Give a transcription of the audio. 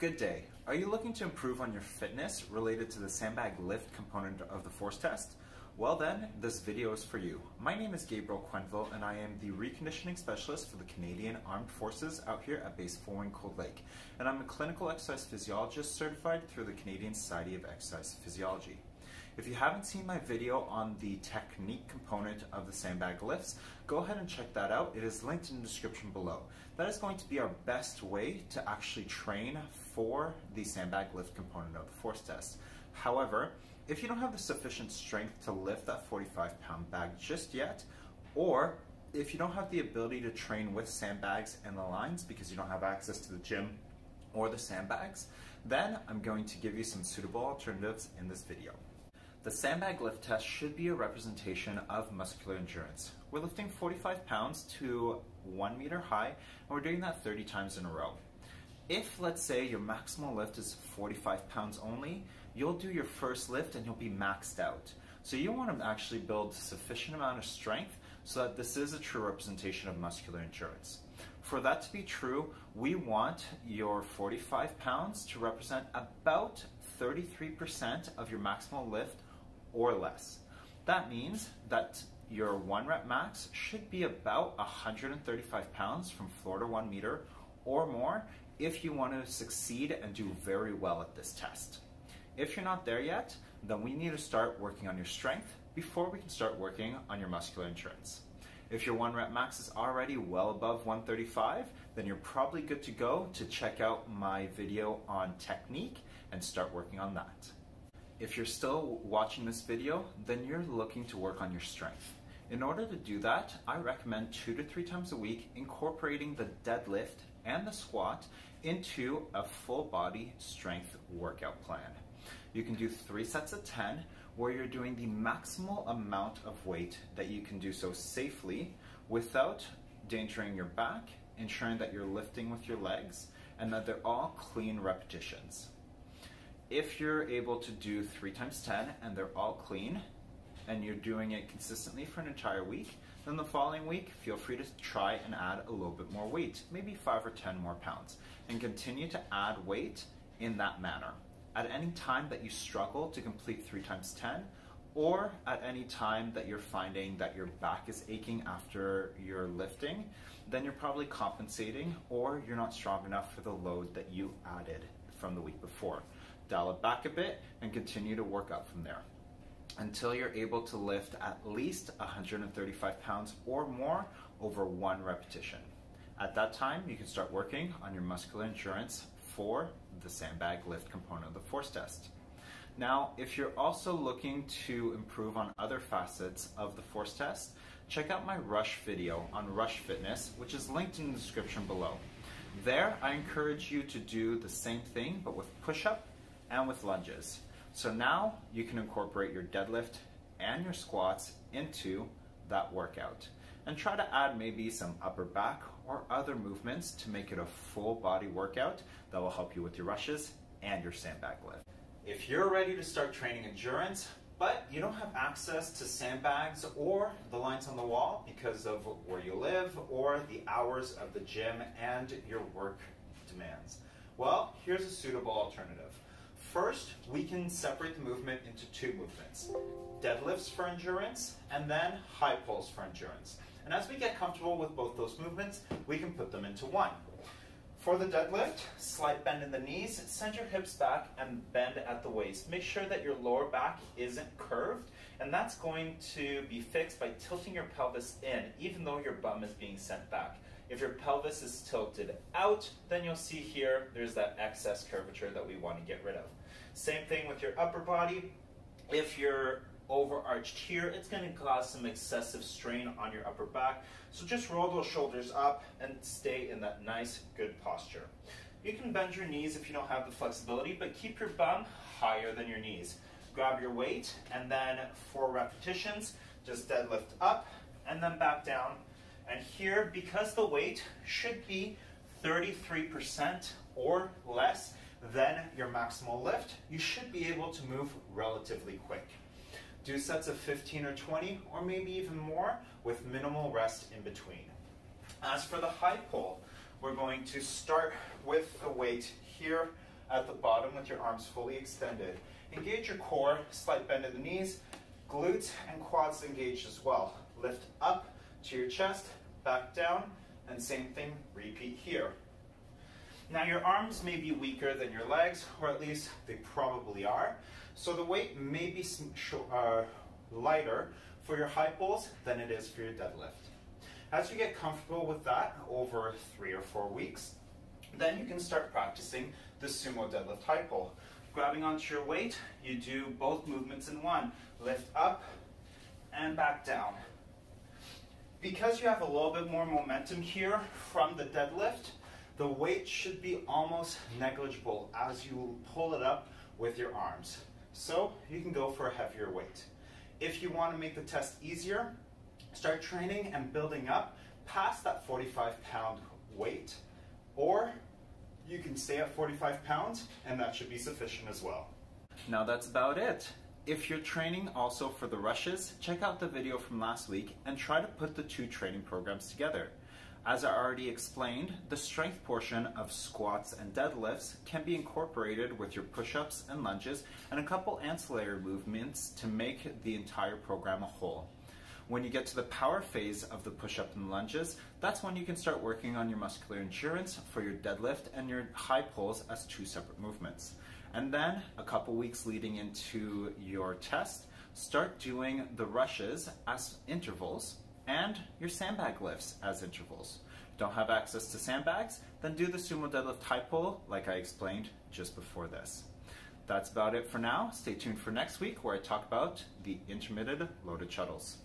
Good day. Are you looking to improve on your fitness related to the sandbag lift component of the force test? Well then, this video is for you. My name is Gabriel Quenville and I am the reconditioning specialist for the Canadian Armed Forces out here at Base 4 in Cold Lake. And I'm a clinical exercise physiologist certified through the Canadian Society of Exercise Physiology. If you haven't seen my video on the technique component of the sandbag lifts, go ahead and check that out. It is linked in the description below. That is going to be our best way to actually train for the sandbag lift component of the force test. However, if you don't have the sufficient strength to lift that 45 pound bag just yet, or if you don't have the ability to train with sandbags and the lines because you don't have access to the gym or the sandbags, then I'm going to give you some suitable alternatives in this video. The sandbag lift test should be a representation of muscular endurance. We're lifting 45 pounds to one meter high, and we're doing that 30 times in a row. If, let's say, your maximal lift is 45 pounds only, you'll do your first lift and you'll be maxed out. So you want to actually build sufficient amount of strength so that this is a true representation of muscular endurance. For that to be true, we want your 45 pounds to represent about 33% of your maximal lift or less. That means that your one rep max should be about 135 pounds from floor to one meter or more if you want to succeed and do very well at this test. If you're not there yet, then we need to start working on your strength before we can start working on your muscular endurance. If your one rep max is already well above 135, then you're probably good to go to check out my video on technique and start working on that. If you're still watching this video, then you're looking to work on your strength. In order to do that, I recommend two to three times a week incorporating the deadlift and the squat into a full body strength workout plan. You can do three sets of 10 where you're doing the maximal amount of weight that you can do so safely without endangering your back, ensuring that you're lifting with your legs, and that they're all clean repetitions. If you're able to do three times 10 and they're all clean, and you're doing it consistently for an entire week, then the following week, feel free to try and add a little bit more weight, maybe five or 10 more pounds, and continue to add weight in that manner. At any time that you struggle to complete three times 10, or at any time that you're finding that your back is aching after you're lifting, then you're probably compensating or you're not strong enough for the load that you added from the week before dial it back a bit, and continue to work up from there until you're able to lift at least 135 pounds or more over one repetition. At that time, you can start working on your muscular endurance for the sandbag lift component of the force test. Now, if you're also looking to improve on other facets of the force test, check out my Rush video on Rush Fitness, which is linked in the description below. There, I encourage you to do the same thing, but with push-up and with lunges. So now you can incorporate your deadlift and your squats into that workout and try to add maybe some upper back or other movements to make it a full body workout that will help you with your rushes and your sandbag lift. If you're ready to start training endurance, but you don't have access to sandbags or the lines on the wall because of where you live or the hours of the gym and your work demands, well, here's a suitable alternative. First, we can separate the movement into two movements. Deadlifts for endurance, and then high pulls for endurance. And as we get comfortable with both those movements, we can put them into one. For the deadlift, slight bend in the knees, send your hips back and bend at the waist. Make sure that your lower back isn't curved, and that's going to be fixed by tilting your pelvis in, even though your bum is being sent back. If your pelvis is tilted out, then you'll see here, there's that excess curvature that we want to get rid of. Same thing with your upper body. If you're overarched here, it's going to cause some excessive strain on your upper back. So just roll those shoulders up and stay in that nice, good posture. You can bend your knees if you don't have the flexibility, but keep your bum higher than your knees. Grab your weight, and then for repetitions, just deadlift up and then back down and here, because the weight should be 33% or less than your maximal lift, you should be able to move relatively quick. Do sets of 15 or 20, or maybe even more, with minimal rest in between. As for the high pull, we're going to start with the weight here at the bottom with your arms fully extended. Engage your core, slight bend of the knees, glutes and quads engaged as well. Lift up to your chest, back down, and same thing, repeat here. Now your arms may be weaker than your legs, or at least they probably are. So the weight may be uh, lighter for your high pulls than it is for your deadlift. As you get comfortable with that over three or four weeks, then you can start practicing the sumo deadlift high pull. Grabbing onto your weight, you do both movements in one. Lift up and back down. Because you have a little bit more momentum here from the deadlift, the weight should be almost negligible as you pull it up with your arms. So you can go for a heavier weight. If you want to make the test easier, start training and building up past that 45 pound weight, or you can stay at 45 pounds and that should be sufficient as well. Now that's about it. If you're training also for the rushes, check out the video from last week and try to put the two training programs together. As I already explained, the strength portion of squats and deadlifts can be incorporated with your push-ups and lunges and a couple ancillary movements to make the entire program a whole. When you get to the power phase of the push-up and lunges, that's when you can start working on your muscular endurance for your deadlift and your high pulls as two separate movements. And then a couple weeks leading into your test, start doing the rushes as intervals and your sandbag lifts as intervals. Don't have access to sandbags? Then do the sumo deadlift high pull like I explained just before this. That's about it for now. Stay tuned for next week where I talk about the intermittent loaded shuttles.